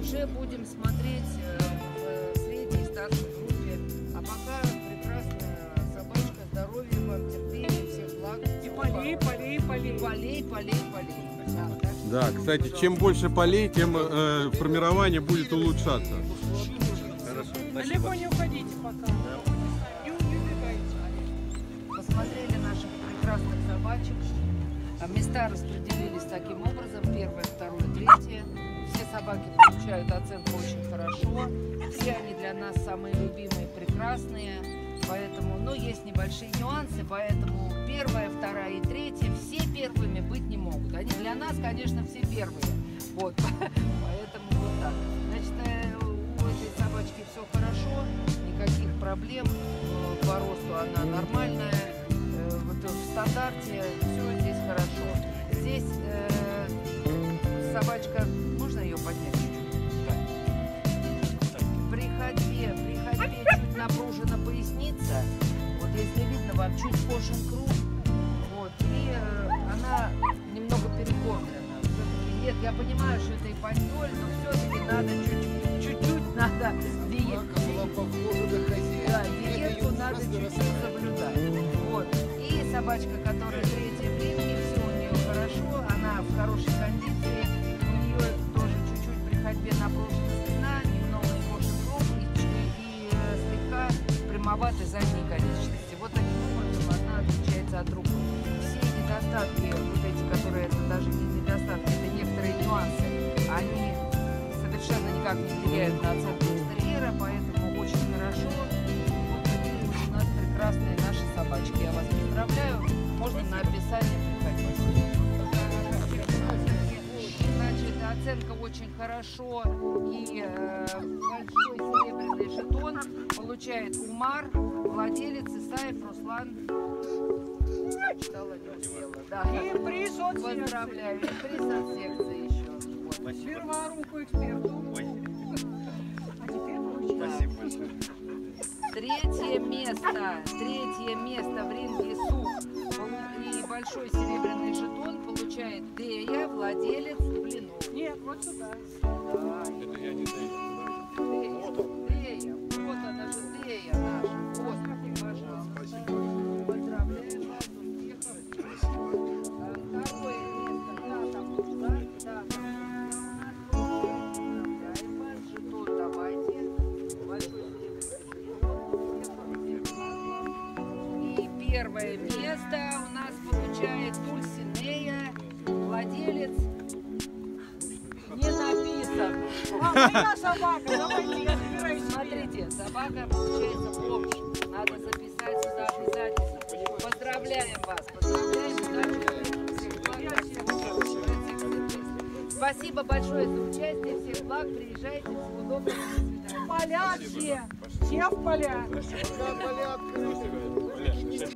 уже будем смотреть э, в средней старшей группе. А пока прекрасная собачка, здоровья вам, терпения, всех благ. И полей, полей, полей. Полей, полей, полей. Да, кстати, чем больше полей, тем э, формирование будет улучшаться. Далеко не уходите пока. Не, не убегайте. посмотрели наших прекрасных собачек. Места распределились таким образом. Первое, второе, третье. Все собаки получают оценку очень хорошо. Все они для нас самые любимые, прекрасные. Поэтому, ну, есть небольшие нюансы, поэтому первая, вторая и третья все первыми быть не могут. Они для нас, конечно, все первые. Вот, поэтому вот так. Значит, э, у этой собачки все хорошо, никаких проблем. По росту она нормальная. Э, Вот в стандарте все здесь хорошо. Здесь э, собачка, напружена поясница. Вот если видно, вам чуть скошен круг. Вот, и э, она немного перекормлена. Все-таки нет, я понимаю, что это и пандоль, но все-таки надо чуть-чуть, чуть-чуть надо да, диету надо чуть-чуть соблюдать. Вот. И собачка, которая третья в ринге, все у нее хорошо, она в хорошей кондиции, прямоваты задние конечности. Вот таким образом одна отличается от другой. Все недостатки, вот эти, которые это даже не недостатки, это некоторые нюансы, они совершенно никак не влияют на оценку экстерьера, поэтому очень хорошо. Вот такие у нас прекрасные наши собачки. Я вас поздравляю. Можно на описание приходить. Оценка очень хорошо. И э, большой серебряный жетон получает Умар, владелец Исаев Руслан. Читала, не успела. Да. И приз от секции. Поздравляю. И приз от секции еще. Вот. Сперва руку эксперту. А теперь вручаю. Третье место, третье место в ринге СУФ и большой серебряный жетон получает Дея, владелец Блинов. Нет, вот сюда. Дея, вот она же Дея наша. Господи, пожалуйста. Поздравляем вас, успехов. А, Второе место, да, там туда, да, там Поздравляем вас, жетон давайте. Большой. И первое место у нас получает Дульсинея, владелец Смотрите, собака получается бомж. Надо записать сюда обязательно. Поздравляем вас. Поздравляем. Спасибо большое за участие. Всех благ. Приезжайте. Всего доброго. Поля все. Все в поля. Оказалось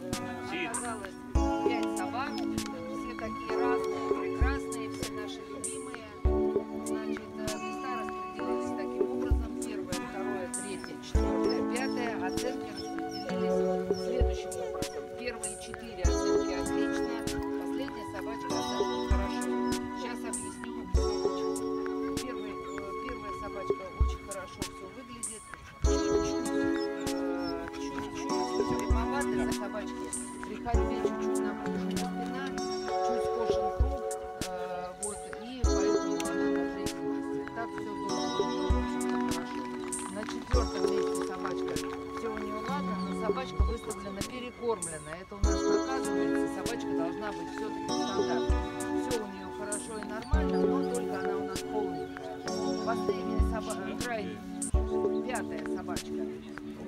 перекормленная. Это у нас наказывается. Собачка должна быть все-таки стандартной. Все у нее хорошо и нормально, но только она у нас полненькая. Последняя собака, крайняя, пятая собачка.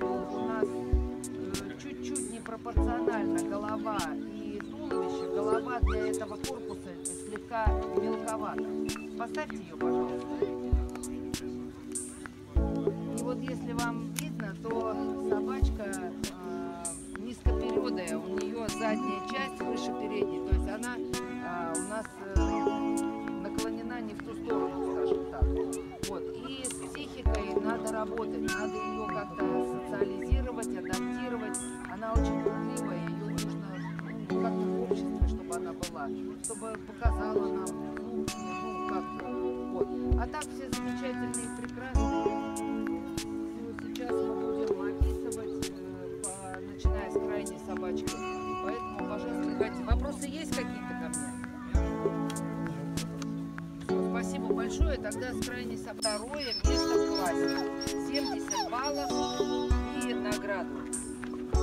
У нас э, чуть-чуть непропорционально голова и туловище. Голова для этого корпуса слегка мелковата. Поставьте ее, пожалуйста. И вот если вам задняя часть выше передней. То есть она э, у нас э, наклонена не в ту сторону, скажем так. Вот. И с психикой надо работать, надо ее как-то социализировать, адаптировать. Она очень пугливая была, чтобы показала нам, ну, ну как вот. А так все замечательные прекрасные. Ну, сейчас мы будем описывать, э, начиная с крайней собачки. Вопросы есть какие-то ко мне? Спасибо большое. Тогда с крайней собачки. Второе место в классе. 70 баллов и награду. А.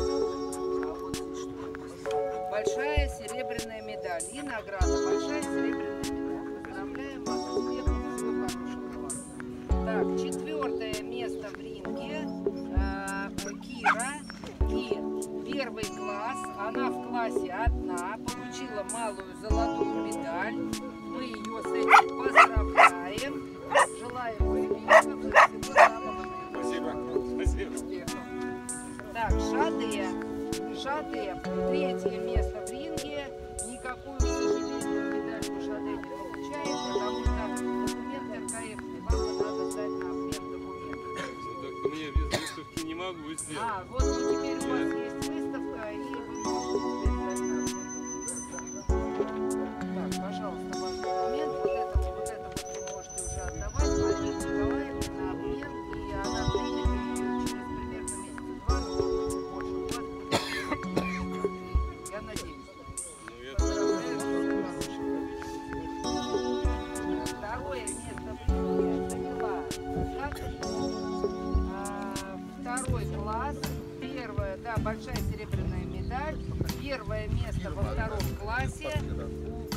Большая серебряная медаль и награда. Большая серебряная медаль. Поздравляем вас. Так, четвертое место классе одна. Получила малую золотую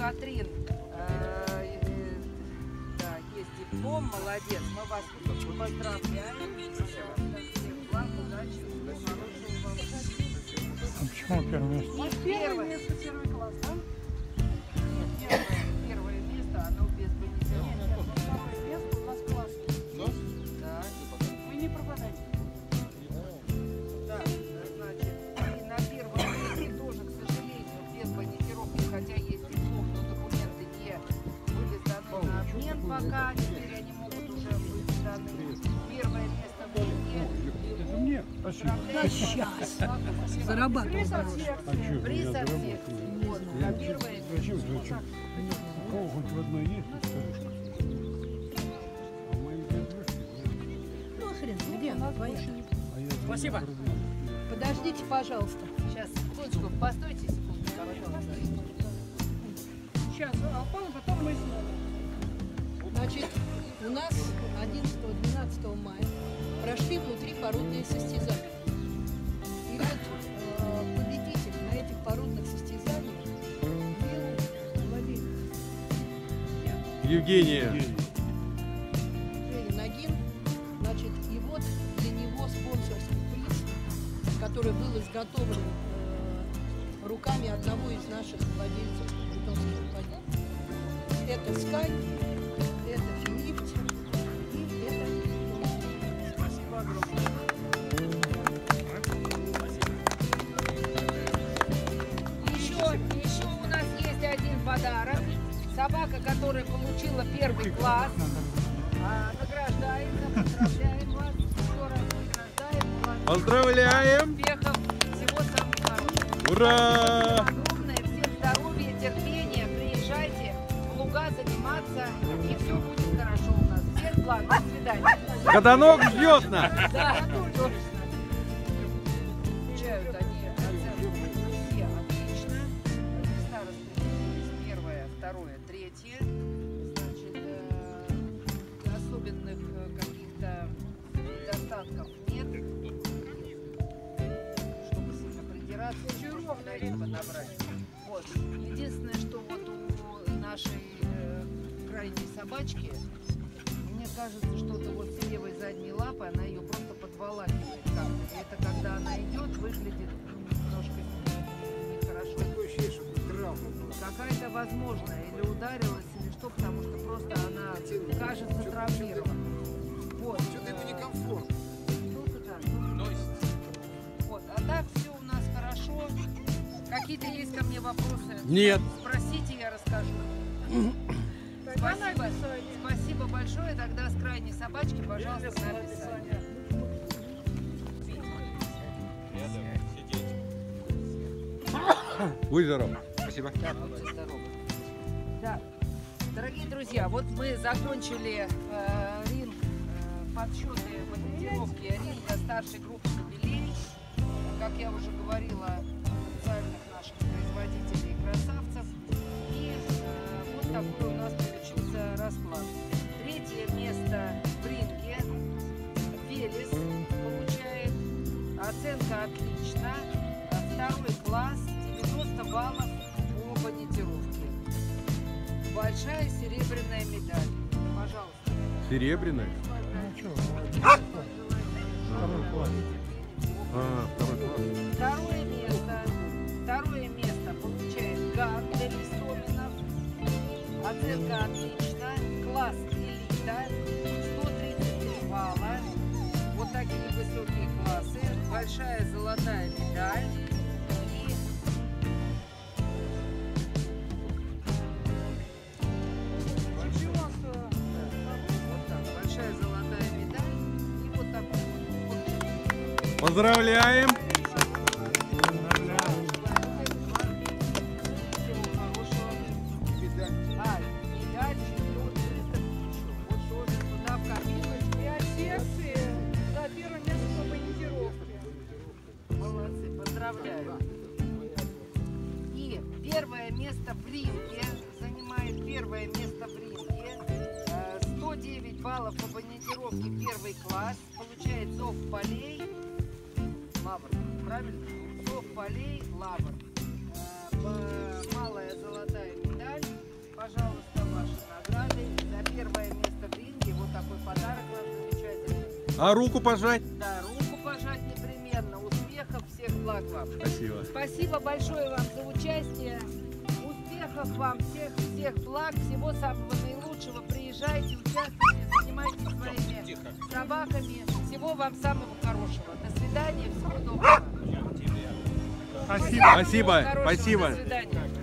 Катрин э, э, да, есть диплом. Молодец. Мы вас поздравляем. Пожалуйста, всех благ, удачи, всего хорошего вам. А почему первое место? Вот первое место, первый класс, да? Нет, первое, первое место, оно без Нет, Приз от всех. А что, Приз от всех. Вот, а первое Зачем, зачем? У кого хоть в одной есть? А Ну, хрен, где она твоя? а Спасибо. Подождите, пожалуйста. Сейчас, секундочку, постойте секунду. Сейчас, а потом потом мы снова. Значит, у нас 11-12 мая прошли внутри породные состязания. Евгения. Женя Нагин. Значит, и вот для него спонсорский приз, который был изготовлен э, руками одного из наших владельцев бетонских компаний. Это Скай, получила первый класс, а, награждается. Поздравляем вас. Награждаем. Поздравляем! Успехов. Всего самого хорошего. Ура! Огромное. Всем здоровья, терпения. Приезжайте в луга заниматься, и все будет хорошо у нас. Всех благ. До свидания. Каданок ждет нас! Да, можно ударить, подобрать. Вот. Единственное, что вот у нашей э, крайней собачки мне кажется, что-то вот с левой задней лапы, она ее просто подволакивает как-то. И это когда она идет, выглядит ну, немножко нехорошо. Какая-то возможная, или ударилась, или что, потому что просто она кажется травмирована. Вот. Что-то ему некомфортно. Вот, а так все у нас хорошо. Какие-то есть ко мне вопросы? Нет. Спросите, я расскажу. Спасибо. Спасибо большое. Тогда с крайней собачки, пожалуйста, на описание. Будь здоров. Спасибо. Да, будьте здоровы. Да. Дорогие друзья, вот мы закончили э, ринг, э, подсчеты монтировки ринга старшей группы кабелей. Как я уже говорила, наших производителей красавцев. И э, вот такой у нас получился расклад. Третье место в ринге Велес получает. Оценка отлично. А Второй класс 90 баллов по монтировке. Большая серебряная медаль. Пожалуйста. Серебряная? Поздравляю. И первое место в ринге занимает первое место в ринге. Э, 109 баллов по бонитировке первый класс. Получает зов полей. Лавр, правильно? Зов полей, лавр. Э, Малая золотая медаль. Пожалуйста, ваши награды. За первое место в ринге вот такой подарок вам замечательный. А руку пожать? Да, руку пожать непременно. Успехов, всех благ вам. Спасибо. Спасибо большое вам за участие. Успехов вам, всех, всех благ, всего самого наилучшего. Приезжайте, участвуйте, занимайтесь своими собаками. Всего вам самого хорошего. До свидания, всего доброго. Спасибо. Спасибо. Спасибо. До свидания.